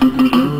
mm-hmm.